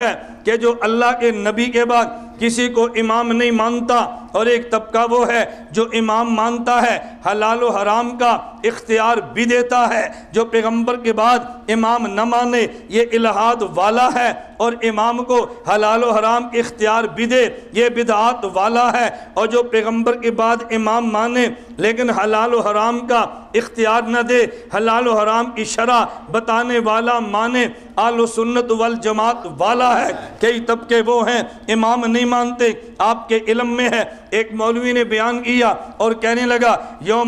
कि जो अल्लाह के नबी के बाद किसी को इमाम नहीं मानता। और एक तबका वो है जो इमाम मानता है, हलाल हराम का इख्तियार भी देता है, जो पैगंबर के बाद इमाम न माने। ये इलाहाद वाला है और इमाम को हलाल हराम इख्तियार भी दे। ये बिदात वाला है और जो पैगंबर के बाद इमाम माने, लेकिन हलाल हराम का इख्तियार न दे। हलाल हराम की शरा बताने वाला माने। आलो सुन्नत वल जमात वाला है। कई तबके वो हैं, इमाम नहीं मानते, आपके इलम में है। एक मौलवी ने बयान किया और कहने लगा यो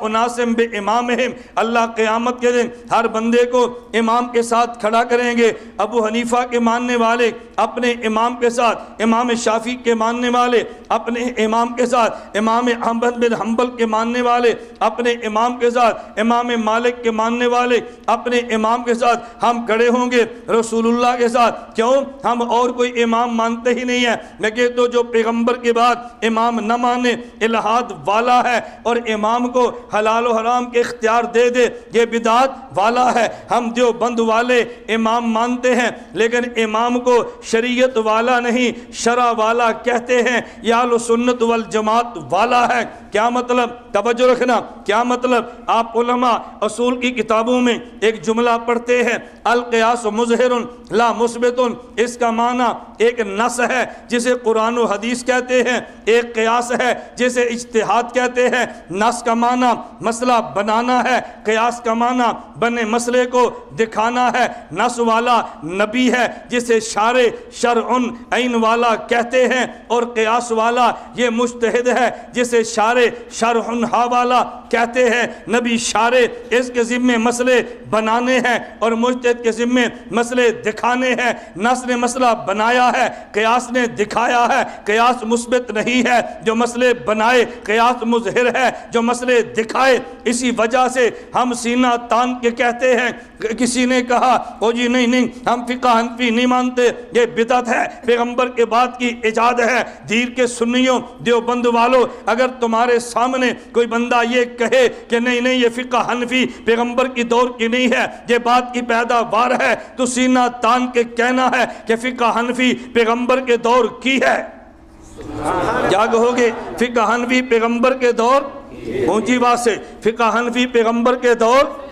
उनासम बे इमाम अल्लाह क़यामत के दिन हर बंदे को इमाम के साथ खड़ा करेंगे। अबू हनीफा के मानने वाले अपने इमाम के साथ, इमाम शाफी के मानने वाले, अपने इमाम के साथ, इमाम अहमद बिन हम्बल के मानने वाले, अपने इमाम के साथ, इमाम मालिक के मानने वाले, अपने इमाम के साथ हम खड़े होंगे रसूलुल्लाह के साथ। क्यों? हम और कोई इमाम मानते ही नहीं है। मैं कहता तो जो पैगंबर के बाद इमाम न माने, इलाहाद वाला है और इमाम को हलाल हराम के इख्तियार दे दे, ये बिदात वाला है। हम देवबंद वाले इमाम मानते हैं, लेकिन इमाम को शरीयत वाला नहीं, शरा वाला कहते हैं याल सुन्नत वल जमात वाला है। क्या मतलब? तवज्जो रखना। क्या मतलब? आप उलमा असूल की किताबों में एक जुमला पढ़ते हैं, अलकयास मजहर ला मुस्बित इसका माना एक नस है, जिसे कुरान हदीस कहते हैं। एक कयास है, जिसे इश्तहाद कहते हैं। नस का माना मसला बनाना है, कयास का माना बने मसले को दिखाना है। नस वाला नबी है, जिसे शार शर उन ऐन वाला कहते हैं, और कयास वाला ये मुश्तहद है, जिसे शार शर हा वाला कहते हैं। नबी शार इसके ज़िम्मे मसले बनाने हैं, और मुश्त के ज़िम्मे मसले दिखाने हैं। नस ने मसला बनाया दिखाया है। कयास ने दिखाया है, कयास मुस्बित नहीं है। जो मसले बनाए, कयास मुजहर है। जो मसले दिखाए, इसी वजह से हम सीना तान के कहते हैं। किसी ने कहा, ओ जी नहीं नहीं, हम फ़िका हनफी नहीं मानते। ये बिदत है। पैगंबर के बाद की ईजाद है। धीर के सुन्नियों, देवबंद वालों, अगर तुम्हारे सामने कोई बंदा ये कहे कि नहीं नहीं, ये फ़िका हनफी पैगंबर की दौर की नहीं है, ये बात की पैदावार है तो सीना तान के कहना है कि फ़िका हनफी पैगंबर के दौर की है। क्या कहोगे फिका पैगंबर के दौर? पहुँची बात से फिका कहानवी पैगंबर के दौर?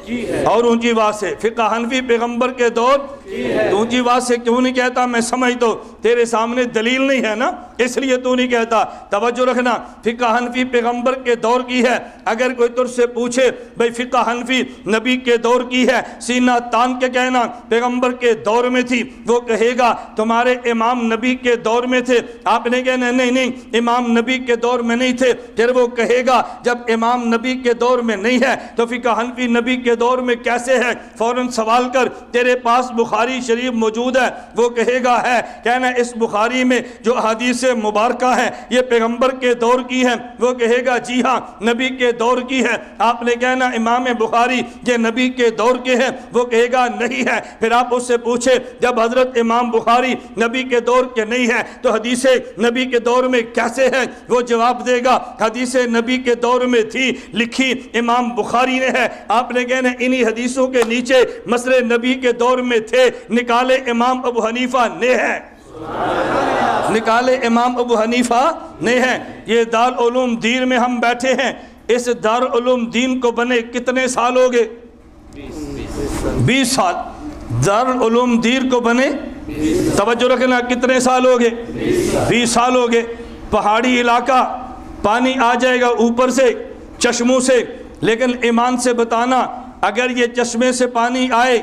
और ऊंजीवाद से फ़िका हनफी पैगंबर के दौर तो ऊंजीवाद से क्यों नहीं कहता? मैं समझ तो तेरे सामने दलील नहीं है ना? इसलिए तू नहीं कहता। तोज्जो रखना फ़िका हनफी पैगंबर के दौर की है। अगर कोई तुरसे पूछे भाई फ़िका हनफी नबी के दौर की है? सीना तान के कहना पैगंबर के दौर में थी। वो कहेगा तुम्हारे इमाम नबी के दौर में थे। आपने कहना नहीं नहीं इमाम नबी के दौर में नहीं थे। फिर वो कहेगा जब इमाम नबी के दौर में नहीं है तो फ़िका हनफी नबी के दौर में कैसे है? फ़ौर सवाल कर, तेरे पास बुखारी शरीफ मौजूद है। वो कहेगा, है, कहना, इस बुखारी में जो हदीस मुबारक है, ये पैगंबर के दौर की है। वो कहेगा, जी हाँ नबी के दौर की है। आपने कहना, इमाम बुखारी ये नबी के दौर के हैं। वो कहेगा, नहीं है। फिर आप उससे पूछे, जब हज़रत इमाम बुखारी नबी के दौर के नहीं है तो हदीस नबी के दौर में कैसे है? वो जवाब देगा, हदीस नबी के दौर में थी, लिखी इमाम बुखारी ने है। आपने कहना मुस्लिम इन्हीं हदीसों के नीचे मसले नबी के दौर में थे। निकाले इमाम अबू हनीफा ने है। निकाले इमाम अबू हनीफा ने है। ये दारूम दीन में हम बैठे हैं। इस दारूम दीन को बने कितने साल हो गए? बीस साल। दारूम दीन को बने तवज्जो रखना कितने साल हो गए? बीस साल हो गए। पहाड़ी इलाका, पानी आ जाएगा ऊपर से, चश्मों से, लेकिन ईमान से बताना अगर ये चश्मे से पानी आए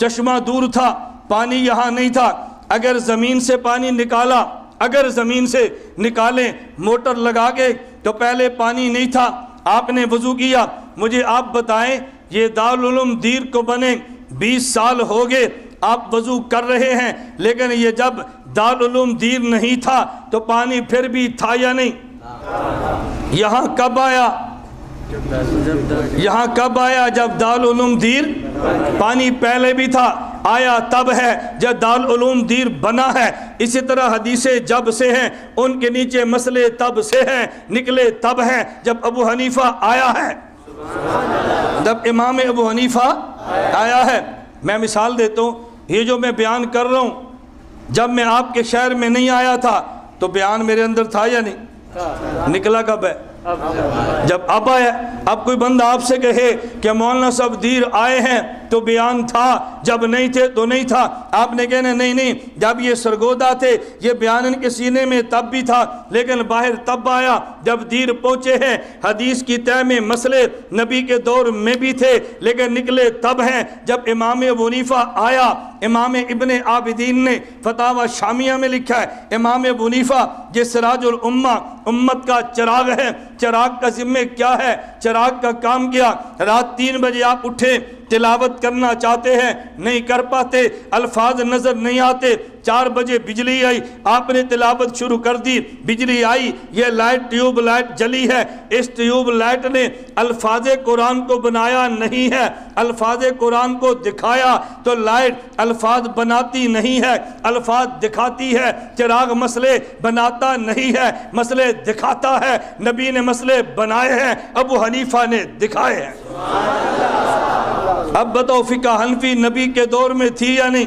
चश्मा दूर था पानी यहाँ नहीं था अगर ज़मीन से पानी निकाला अगर ज़मीन से निकालें मोटर लगा के तो पहले पानी नहीं था। आपने वज़ू किया। मुझे आप बताएँ ये दारुलूम दीर को बने 20 साल हो गए आप वज़ू कर रहे हैं लेकिन ये जब दारुलूम दीर नहीं था तो पानी फिर भी था या नहीं? यहाँ कब आया? यहाँ कब आया जब दारूम दीर? पानी पहले भी था, आया तब है, जब दारूम दीर बना है। इसी तरह हदीसे जब से हैं, उनके नीचे मसले तब से हैं, निकले तब हैं, जब अबू हनीफा आया है। जब इमाम अबू हनीफा आया है, मैं मिसाल देता हूँ, ये जो मैं बयान कर रहा हूँ, जब मैं आपके शहर में नहीं आया था तो बयान मेरे अंदर था या नहीं? निकला कब है? जब अब आया अब कोई बंदा आपसे कहे कि मौलाना साहब दीर आए हैं तो बयान था, जब नहीं थे तो नहीं था। आपने कहना नहीं नहीं, जब ये सरगोदा थे, ये बयान इनके सीने में तब भी था, लेकिन बाहर तब आया जब दीर पहुँचे हैं। हदीस की तय में मसले नबी के दौर में भी थे, लेकिन निकले तब हैं। जब इमाम वनीफा आया, इमाम इबन आबिदीन ने फतावा शामिया में लिखा है, इमाम वनीफा, ये सराजुल उम्मा, उम्मत का चराग है। चराग का जिम्मे क्या है? चराग का काम किया। रात तीन बजे आप उठे तिलावत करना चाहते हैं, नहीं कर पाते, अल्फाज नज़र नहीं आते। चार बजे बिजली आई, आपने तिलावत शुरू कर दी, बिजली आई, ये लाइट ट्यूब लाइट जली है। इस ट्यूब लाइट ने अल्फाज कुरान को बनाया नहीं है, अल्फाज कुरान को दिखाया तो लाइट अल्फाज बनाती नहीं है, अल्फाज दिखाती है। चिराग मसले बनाता नहीं है, मसले दिखाता है। नबी ने मसले बनाए हैं, अबू हनीफा ने दिखाए हैं। अब बताओ फिका हनफी नबी के दौर में थी या नहीं?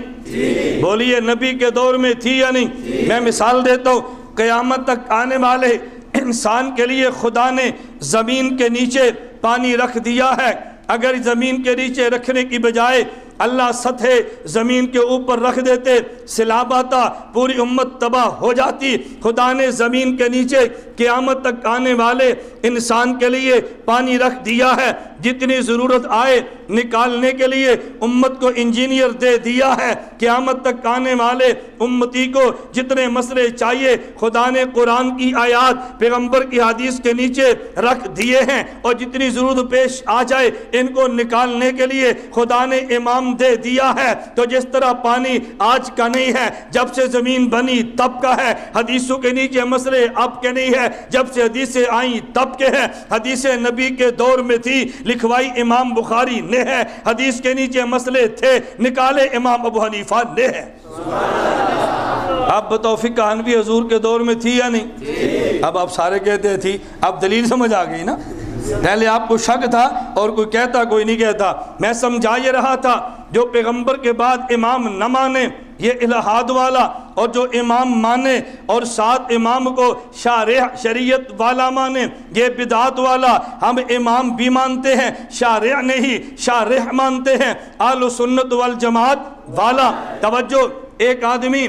बोलिए नबी के दौर में थी या नहीं? मैं मिसाल देता हूँ कयामत तक आने वाले इंसान के लिए खुदा ने ज़मीन के नीचे पानी रख दिया है। अगर ज़मीन के नीचे रखने की बजाय अल्लाह सतह ज़मीन के ऊपर रख देते सिलाब आता पूरी उम्मत तबाह हो जाती। खुदा ने ज़मीन के नीचे क़्यामत तक आने वाले इंसान के लिए पानी रख दिया है। जितनी ज़रूरत आए निकालने के लिए उम्मत को इंजीनियर दे दिया है। क़यामत तक आने वाले उम्मती को जितने मसले चाहिए, खुदा ने कुरान की आयात पैगंबर की हदीस के नीचे रख दिए हैं। और जितनी ज़रूरत पेश आ जाए, इनको निकालने के लिए खुदा ने इमाम दे दिया है। तो जिस तरह पानी आज का नहीं है, जब से ज़मीन बनी तब का है। हदीसों के नीचे मसले अब के नहीं है, जब से हदीसें आई तब के हैं। हदीसें नबी के दौर में थी लिखवाई इमाम बुखारी ने है। हदीस के नीचे मसले थे निकाले इमाम अबू हनीफा ने है। अब बताओ फिका हनवी हजूर के दौर में थी या नहीं? अब आप सारे कहते थी। अब दलील समझ आ गई ना? पहले आपको शक था और कोई कहता कोई नहीं कहता। मैं समझा ये रहा था जो पैगंबर के बाद इमाम न माने ये इलाहाद वाला और जो इमाम माने और सात इमाम को शार शरीयत वाला माने, ये बिदात वाला हम इमाम भी मानते हैं, शार नहीं, शार मानते हैं। आल सुन्नत वाल जमात वाला, तवज्जो, एक आदमी